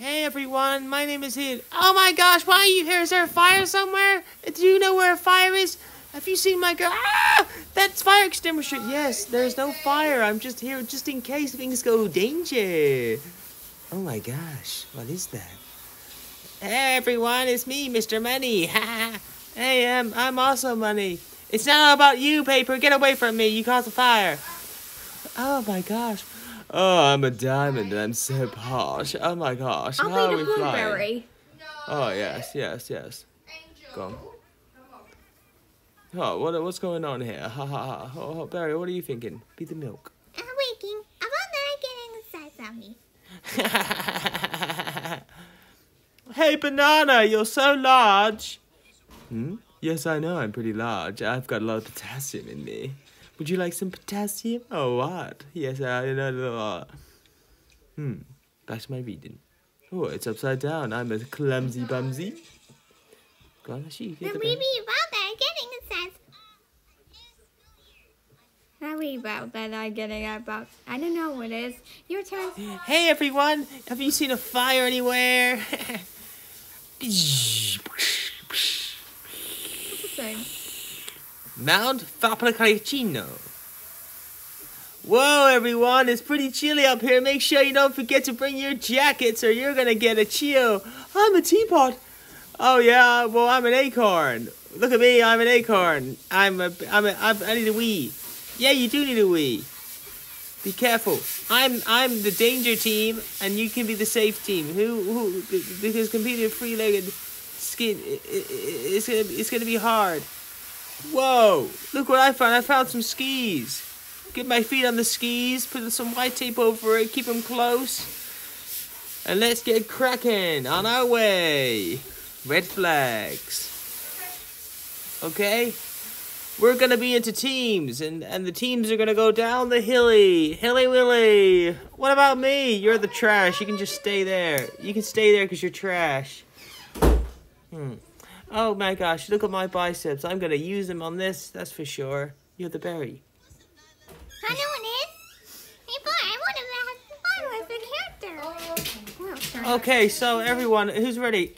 Hey everyone, my name is Ed. Oh my gosh, why are you here? Is there a fire somewhere? Do you know where a fire is? Have you seen my girl? Ah! That's fire extinguisher. Yes, there's no fire. I'm just here just in case things go danger. Oh my gosh, what is that? Hey everyone, it's me, Mr. Money. hey, um, I'm also Money. It's not all about you, Paper. Get away from me. You caused a fire. Oh my gosh. Oh, I'm a diamond and I'm so posh. Oh my gosh. I'll How be are the we flying? Oh yes, yes, yes. Go on. Oh, what, what's going on here? Ha ha ha. Oh, oh, Barry, what are you thinking? Be the milk. I'm waking. I'm on there getting the size of me. hey, banana, you're so large. Hmm? Yes, I know I'm pretty large. I've got a lot of potassium in me. Would you like some potassium? Oh, what? Yes, I know. Hmm. Back to my reading. Oh, it's upside down. I'm a clumsy bumsy. Go on, she. The wee wee about that getting the size. Not wee about that I'm getting about. I don't know what it is. Your turn. Hey everyone! Have you seen a fire anywhere? What's the thing? Mount Falcacino. Whoa everyone, it's pretty chilly up here. Make sure you don't forget to bring your jackets or you're gonna get a chill. I'm a teapot. Oh yeah, well I'm an acorn. Look at me, I'm an acorn. I'm a, I'm a, I'm, I need a wee. Yeah, you do need a wee. Be careful. I'm I'm the danger team, and you can be the safe team. Who who? Because competing three-legged skin, i- i- i- it's gonna it's gonna be hard. Whoa! Look what I found. I found some skis. Get my feet on the skis. Put some white tape over it. Keep them close. And let's get cracking on our way. Red flags. Okay. We're gonna be into teams, and and the teams are gonna go down the hilly, hilly willy. What about me? You're the trash. You can just stay there. You can stay there because you're trash. Hmm. Oh my gosh! Look at my biceps. I'm gonna use them on this. That's for sure. You're the berry. I know it is. Hey boy, I want to have fun with the character. Well, turn it. Okay, so everyone, who's ready?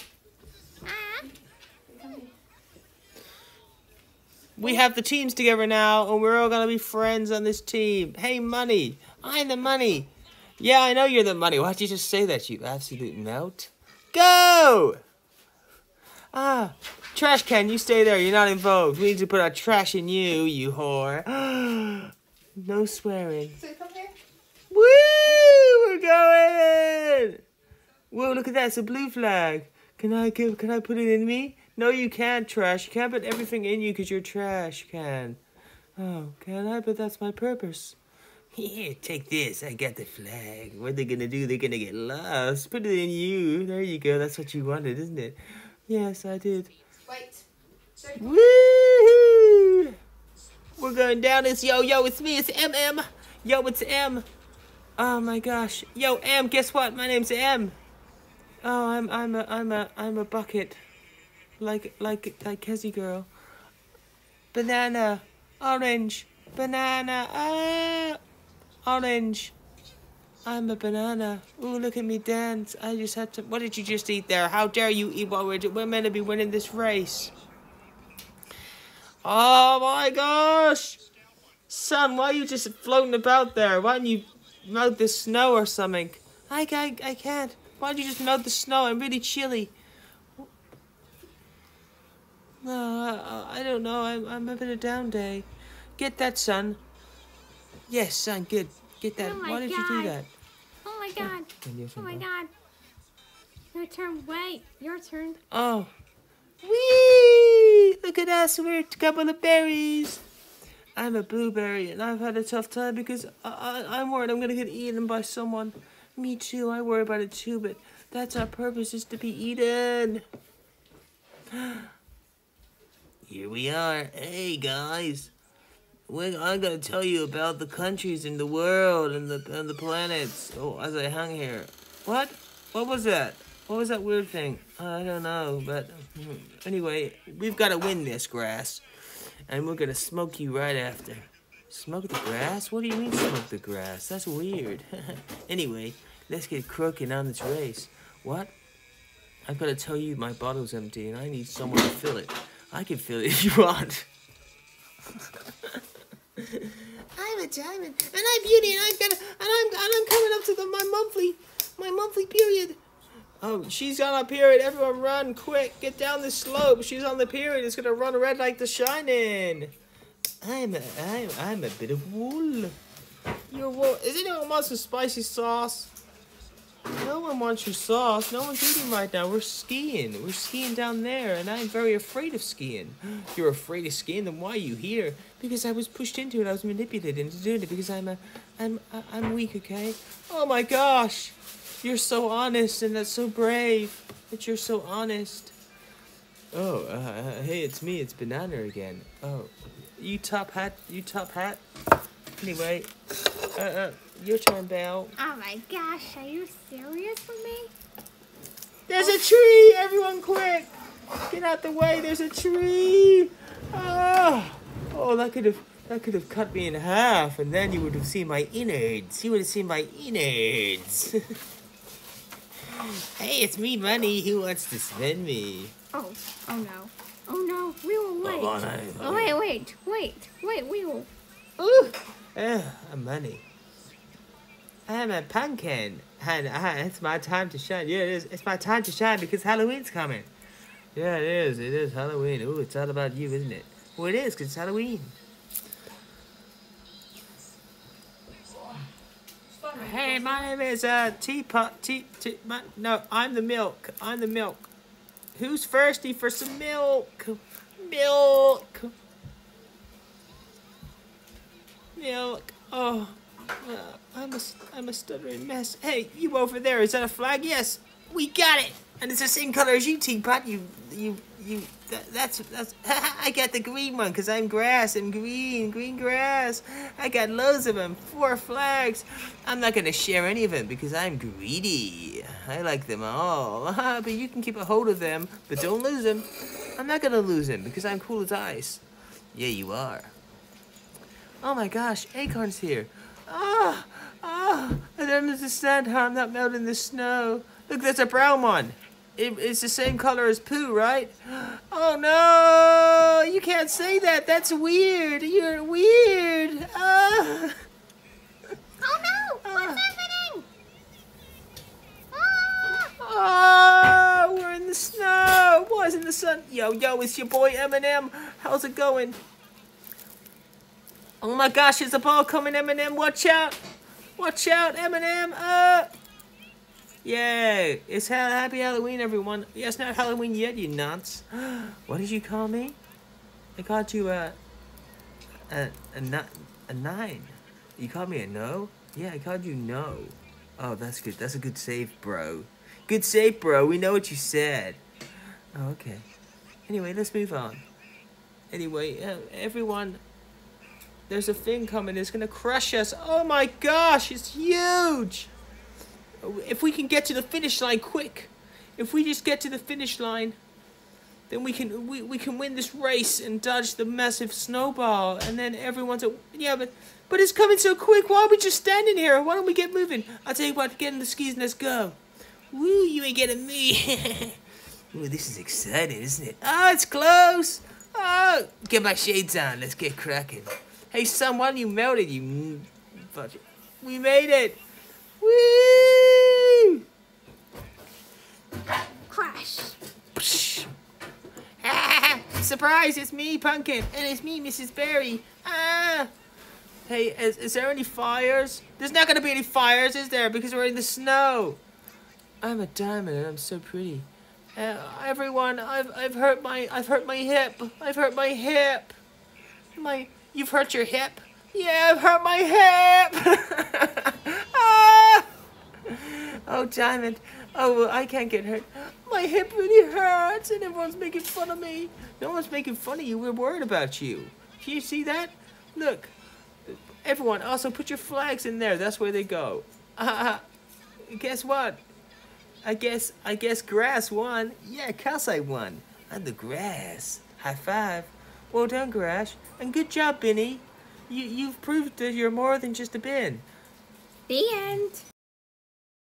Ah, We have the teams together now, and we're all gonna be friends on this team. Hey, money! I'm the money. Yeah, I know you're the money. Why'd you just say that, you absolute melt? Go! Ah, trash can, you stay there. You're not involved. We need to put our trash in you, you whore. no swearing. So come here. Woo! We're going! Whoa, look at that. It's a blue flag. Can I give, can I put it in me? No, you can't, trash. You can't put everything in you because you're trash can. Oh, can I? But that's my purpose. Here, take this. I got the flag. What are they gonna do? They're gonna get lost. Put it in you. There you go. That's what you wanted, isn't it? Yes, I did. Wait. Woo! We're going down this. Yo, yo, it's me. It's MM. Yo, it's M. Oh my gosh. Yo, M. Guess what? My name's M. Oh, I'm I'm a I'm a I'm a bucket. Like like like Kezzy girl. Banana, orange, banana, ah, orange. I'm a banana. Ooh, look at me dance. I just had to. What did you just eat there? How dare you eat while we're, we're meant to be winning this race? Oh my gosh! Sun, why are you just floating about there? Why don't you melt the snow or something? I, I, I can't. Why don't you just melt the snow? I'm really chilly. No, I, I don't know. I'm, I'm having a down day. Get that, sun. Yes, sun, good. Get that. Oh Why did you do God. that? oh my god. Oh, yes, Oh my god. Your turn. Wait. Your turn. Oh. Whee! Look at us. We're a couple of berries. I'm a blueberry, and I've had a tough time because I, I, I'm worried I'm going to get eaten by someone. Me too. I worry about it too, but that's our purpose is to be eaten. Here we are. Hey, guys. I'm to tell you about the countries in the world and the, and the planets oh, as I hung here. What? What was that? What was that weird thing? I don't know, but hmm, anyway, we've got to win this grass, and we're gonna smoke you right after. Smoke the grass? What do you mean smoke the grass? That's weird. anyway, let's get crooking on this race. What? I've got to tell you my bottle's empty and I need someone to fill it. I can fill it if you want. I'm a diamond, and I'm beauty, and I've got, and I'm, and I'm coming up to the my monthly, my monthly period. Oh, she's on a period. Everyone run quick. Get down the slope. She's on the period. It's gonna run red like the shining. I'm a, I'm, I'm a bit of wool. You're wool. Is anyone wants some spicy sauce? No one wants your sauce. No one's eating right now. We're skiing. We're skiing down there, and I'm very afraid of skiing. You're afraid of skiing? Then why are you here? Because I was pushed into it. I was manipulated into doing it because I'm a, I'm, I'm weak. Okay. Oh my gosh, you're so honest, and that's so brave. That you're so honest. Oh, uh, uh, hey, it's me. It's Banana again. Oh, you top hat. You top hat. Anyway, uh, uh, your turn, Belle. Oh my gosh, are you serious with me? There's a tree! Everyone quick! Get out the way, there's a tree! Oh, oh that could have that could have cut me in half and then you would have seen my innards. You would have seen my innards. hey, it's me, Money. Who wants to spend me? Oh, oh no. Oh no, we will wait. on, I- oh, wait, wait, wait, wait, we will. Ooh, uh, money. I'm a pumpkin, and uh, it's my time to shine. Yeah, it is. It's my time to shine because Halloween's coming. Yeah, it is. It is Halloween. Ooh, it's all about you, isn't it? Well, it is because it's Halloween. Hey, my name is uh Teapot. Tea, tea, my, no, I'm the milk. I'm the milk. Who's thirsty for some milk? Milk. Milk. Oh, uh, I'm a, I'm a stuttering mess. Hey, you over there, is that a flag? Yes, we got it. And it's the same color as you, Teapot. You, you, you, that, that's, that's, I got the green one because I'm grass. I'm green, green grass. I got loads of them, four flags. I'm not going to share any of them because I'm greedy. I like them all. but you can keep a hold of them, but don't lose them. I'm not going to lose them because I'm cool as ice. Yeah, you are. Oh my gosh, Acorn's here. Ah, ah, I don't understand how I'm not melting the snow. Look, there's a brown one. It, it's the same color as poo, right? Oh no, you can't say that. That's weird. You're weird. Ah. Oh no, what's Ah. happening? Ah! Oh, we're in the snow. Boys in the sun. Yo, yo, it's your boy Eminem. How's it going? Oh my gosh, there's a ball coming, Eminem. Watch out. Watch out, Eminem. Uh. Yay. It's ha- happy Halloween, everyone. Yeah, it's not Halloween yet, you nuts. what did you call me? I called you a. A, a, ni- a nine. You called me a no? Yeah, I called you no. Oh, that's good. That's a good save, bro. Good save, bro. We know what you said. Oh, okay. Anyway, let's move on. Anyway, uh, everyone, there's a thing coming. It's gonna crush us. Oh my gosh, it's huge. If we can get to the finish line quick, if we just get to the finish line, then we can we, we can win this race and dodge the massive snowball. And then everyone's a yeah, but but it's coming so quick. Why are we just standing here? Why don't we get moving? I'll tell you what. Get in the skis and let's go. Woo! You ain't getting me. Ooh, this is exciting, isn't it? Oh, it's close. Oh, get my shades on. Let's get cracking. Hey, sun, why don't you melt it? You. We made it. Woo! Crash. Ah, surprise! It's me, Pumpkin, and it's me, Mrs. Berry. Ah. Hey, is, is there any fires? There's not gonna be any fires, is there? Because we're in the snow. I'm a diamond, and I'm so pretty. Uh, everyone, I've I've hurt my I've hurt my hip. I've hurt my hip. My, you've hurt your hip. Yeah, I've hurt my hip. ah! Oh, Diamond. Oh, well, I can't get hurt. My hip really hurts, and everyone's making fun of me. No one's making fun of you. We're worried about you. Can you see that? Look. Everyone, also put your flags in there. That's where they go. Uh, guess what? I guess I guess grass won. Yeah, I won. I'm the grass. High five. Well done, Grass. And good job, Benny. You you've proved that you're more than just a bin. The end.